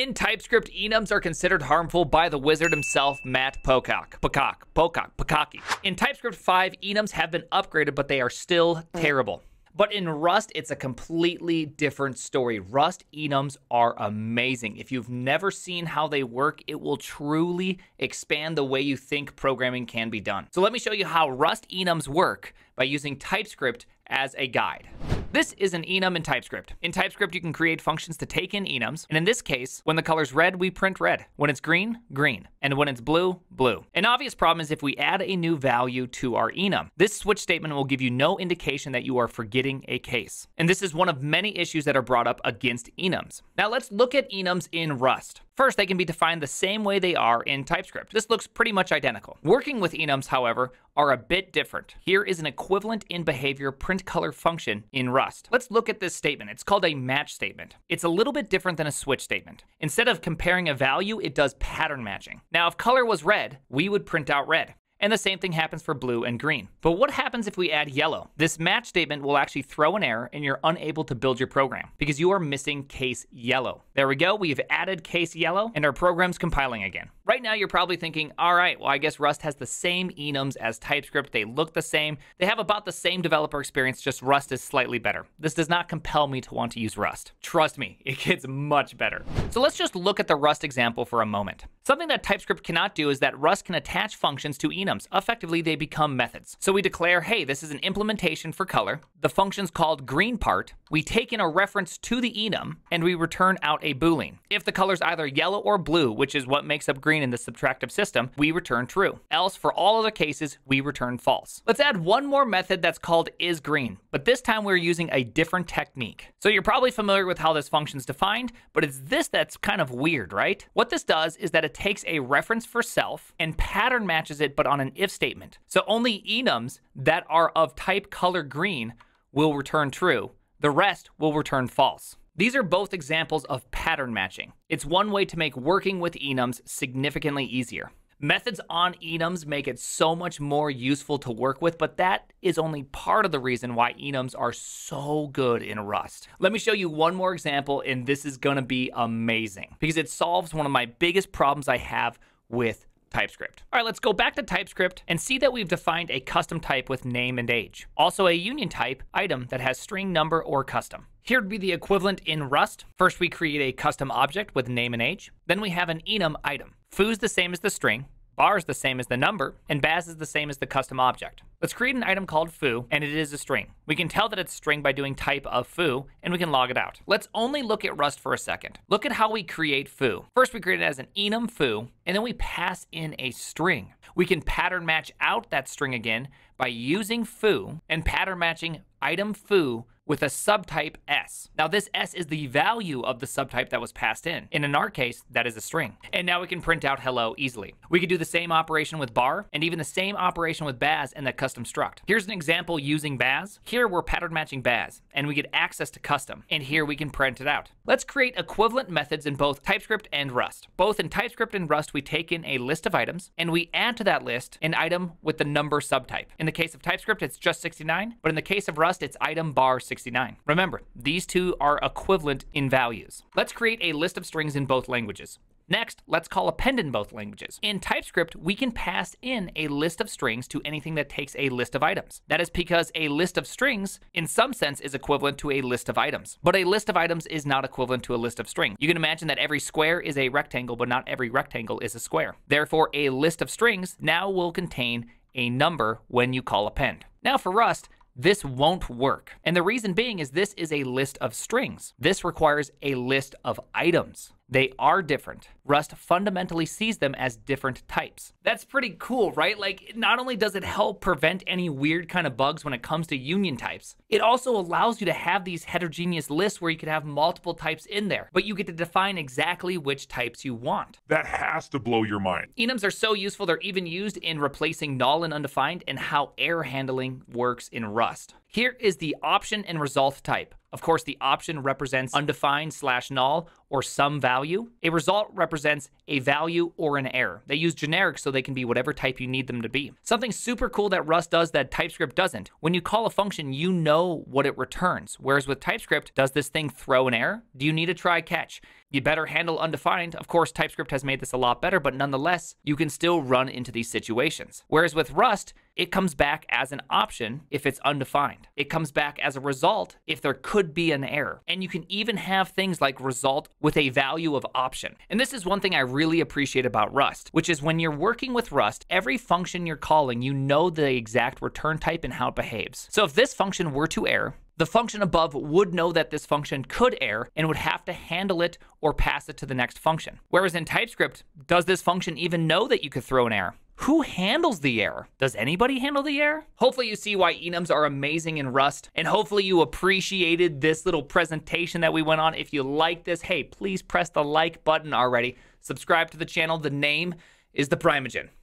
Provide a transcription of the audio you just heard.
In TypeScript, enums are considered harmful by the wizard himself, Matt Pocock. Pocock, Pocock, Pococky. In TypeScript 5, enums have been upgraded, but they are still mm. terrible. But in Rust, it's a completely different story. Rust enums are amazing. If you've never seen how they work, it will truly expand the way you think programming can be done. So let me show you how Rust enums work by using TypeScript as a guide. This is an enum in TypeScript. In TypeScript, you can create functions to take in enums, and in this case, when the color's red, we print red. When it's green, green. And when it's blue, blue. An obvious problem is if we add a new value to our enum. This switch statement will give you no indication that you are forgetting a case. And this is one of many issues that are brought up against enums. Now let's look at enums in Rust. First, they can be defined the same way they are in TypeScript. This looks pretty much identical. Working with enums, however, are a bit different. Here is an equivalent in behavior print color function in Rust. Let's look at this statement. It's called a match statement. It's a little bit different than a switch statement. Instead of comparing a value, it does pattern matching. Now, if color was red, we would print out red. And the same thing happens for blue and green. But what happens if we add yellow? This match statement will actually throw an error and you're unable to build your program because you are missing case yellow. There we go. We've added case yellow and our program's compiling again. Right now, you're probably thinking, all right, well, I guess Rust has the same enums as TypeScript. They look the same. They have about the same developer experience, just Rust is slightly better. This does not compel me to want to use Rust. Trust me, it gets much better. So let's just look at the Rust example for a moment. Something that TypeScript cannot do is that Rust can attach functions to enums. Effectively, they become methods. So we declare, hey, this is an implementation for color. The function's called green part. We take in a reference to the enum, and we return out a boolean. If the color is either yellow or blue, which is what makes up green in the subtractive system, we return true. Else, for all other cases, we return false. Let's add one more method that's called isGreen, but this time we're using a different technique. So you're probably familiar with how this function's defined, but it's this that's kind of weird, right? What this does is that it takes a reference for self and pattern matches it, but on an if statement. So only enums that are of type color green will return true. The rest will return false. These are both examples of pattern matching. It's one way to make working with enums significantly easier. Methods on enums make it so much more useful to work with, but that is only part of the reason why enums are so good in Rust. Let me show you one more example, and this is gonna be amazing because it solves one of my biggest problems I have with TypeScript. All right, let's go back to TypeScript and see that we've defined a custom type with name and age. Also a union type item that has string, number, or custom. Here would be the equivalent in Rust. First, we create a custom object with name and age. Then we have an enum item. Foo's the same as the string, bar is the same as the number, and baz is the same as the custom object. Let's create an item called foo, and it is a string. We can tell that it's string by doing type of foo, and we can log it out. Let's only look at Rust for a second. Look at how we create foo. First, we create it as an enum foo, and then we pass in a string. We can pattern match out that string again by using foo and pattern matching item foo with a subtype s. Now this s is the value of the subtype that was passed in. And in our case, that is a string. And now we can print out hello easily. We could do the same operation with bar and even the same operation with baz in the custom struct. Here's an example using baz. Here we're pattern matching baz and we get access to custom. And here we can print it out. Let's create equivalent methods in both TypeScript and Rust. Both in TypeScript and Rust, we take in a list of items and we add to that list an item with the number subtype. In the case of TypeScript, it's just 69, but in the case of Rust, it's item bar 69. 69. Remember, these two are equivalent in values. Let's create a list of strings in both languages. Next, let's call append in both languages. In TypeScript, we can pass in a list of strings to anything that takes a list of items. That is because a list of strings, in some sense, is equivalent to a list of items. But a list of items is not equivalent to a list of strings. You can imagine that every square is a rectangle, but not every rectangle is a square. Therefore, a list of strings now will contain a number when you call append. Now for Rust, this won't work. And the reason being is this is a list of strings. This requires a list of items. They are different. Rust fundamentally sees them as different types. That's pretty cool, right? Like, not only does it help prevent any weird kind of bugs when it comes to union types, it also allows you to have these heterogeneous lists where you could have multiple types in there, but you get to define exactly which types you want. That has to blow your mind. Enums are so useful, they're even used in replacing null and undefined and how error handling works in Rust. Here is the option and result type. Of course, the option represents undefined slash null or some value. A result represents a value or an error. They use generic so they can be whatever type you need them to be. Something super cool that Rust does that TypeScript doesn't. When you call a function, you know what it returns. Whereas with TypeScript, does this thing throw an error? Do you need a try catch? You better handle undefined. Of course, TypeScript has made this a lot better, but nonetheless, you can still run into these situations. Whereas with Rust, it comes back as an option if it's undefined. It comes back as a result if there could be an error. And you can even have things like result with a value of option. And this is one thing I really appreciate about Rust, which is when you're working with Rust, every function you're calling, you know the exact return type and how it behaves. So if this function were to error, the function above would know that this function could err and would have to handle it or pass it to the next function. Whereas in TypeScript, does this function even know that you could throw an error? Who handles the error? Does anybody handle the error? Hopefully you see why enums are amazing in Rust, and hopefully you appreciated this little presentation that we went on. If you like this, hey, please press the like button already. Subscribe to the channel. The name is the Primeagen.